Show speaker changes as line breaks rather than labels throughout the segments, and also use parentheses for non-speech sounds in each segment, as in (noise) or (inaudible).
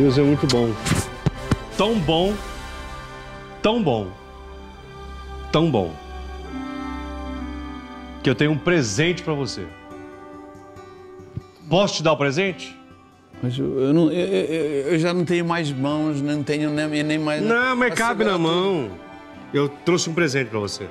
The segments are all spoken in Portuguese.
Deus é muito bom. Tão bom, tão bom, tão bom. Que eu tenho um presente para você. Posso te dar o presente?
Mas eu, eu não, eu, eu- eu já não tenho mais mãos, não tenho nem, nem mais.
Não, mas cabe na mão. Eu trouxe um presente para você.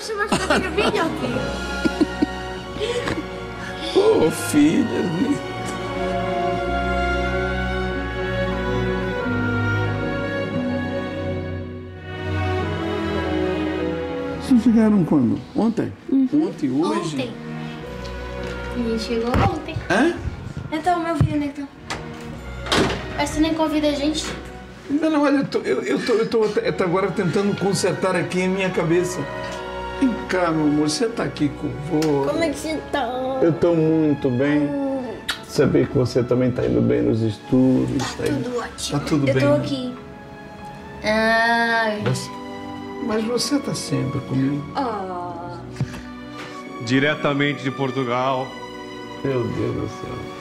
Chamaste para ver o vídeo, ok?
Ô, filha. Vocês chegaram quando? Ontem? Ontem, hoje?
Ontem. A gente chegou ontem.
Hã?
Então, meu vídeo, onde é que tá? Mas tu nem convida a gente?
Não, não, olha, eu tô, eu, eu tô, eu tô até agora tentando consertar aqui a minha cabeça. Vem cá, meu amor, você tá aqui com o vô.
Como é que você tá?
Eu tô muito bem. Saber que você também tá indo bem nos estudos. Tá, indo-
Tudo ótimo.
Tá tudo
eu
bem.
tô aqui. Ai.
Mas, mas você tá sempre comigo.
Oh.
Diretamente de Portugal.
Meu Deus do céu.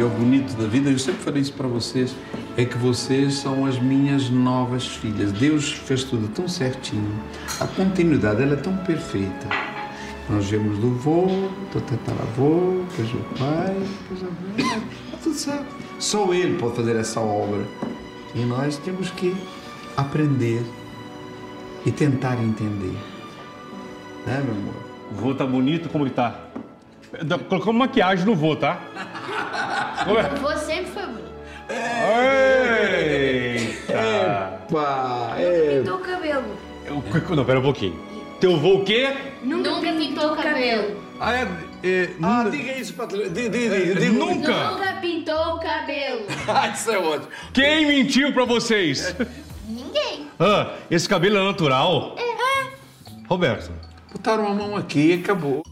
E o bonito da vida, eu sempre falei isso para vocês, é que vocês são as minhas novas filhas. Deus fez tudo tão certinho. A continuidade, ela é tão perfeita. Nós vemos do vô, do tataravô, depois o pai, depois a mãe. Está tudo certo. Só ele pode fazer essa obra. E nós temos que aprender e tentar entender. Né, meu amor?
O vô tá bonito, como ele tá? Colocamos maquiagem no vô, tá?
Você sempre foi bonito.
Eita!
Pá, é.
Pintou o cabelo.
Eu- Não, pera um pouquinho. Teu vô o quê?
Nunca, pintou o cabelo.
Ah, é... é
Ah,
nu-
diga isso, diga, diga.
Nunca!
Nunca pintou o cabelo. (laughs)
Ah, isso é ótimo.
Quem mentiu pra vocês?
Ninguém.
Ah, esse cabelo é natural? É. Roberto,
Botaram a mão aqui e acabou.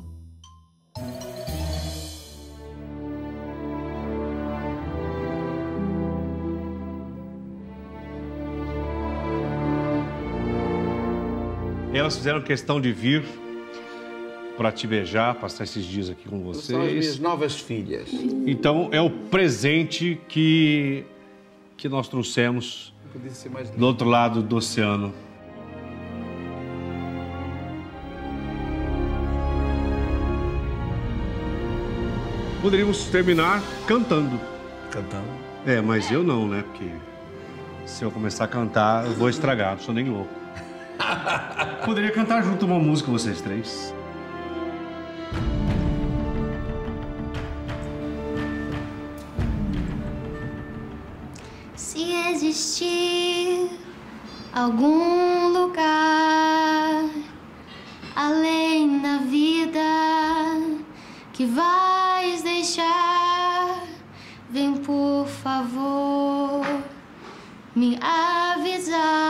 Elas fizeram questão de vir pra te beijar, passar esses dias aqui com
São as minhas
vocês.
novas filhas.
Então é o presente que que nós trouxemos do outro lado do oceano. Poderíamos terminar cantando.
cantando.
É, mas eu não, né? Porque se eu começar a cantar, eu vou estragar, não sou nem louco. (laughs) Poderia cantar junto uma música, vocês três.
Se existir algum lugar além da vida que vais deixar, vem por favor me avisar.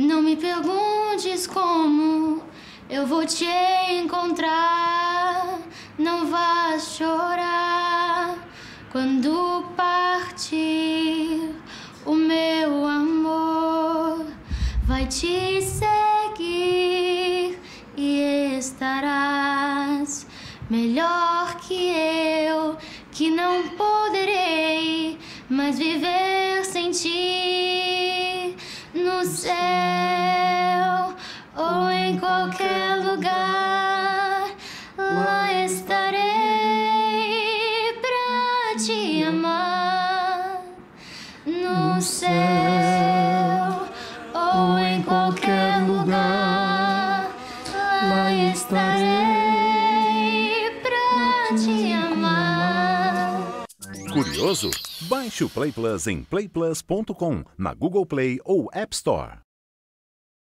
Não me perguntes como eu vou te encontrar. Não vás chorar quando partir. O meu amor vai te seguir e estarás melhor que eu, que não poderei mais viver sem ti céu ou em qualquer lugar. Lá estarei pra te amar no céu ou em qualquer lugar. Lá estarei pra te amar.
Curioso? Baixe o Play Plus em playplus.com, na Google Play ou App Store.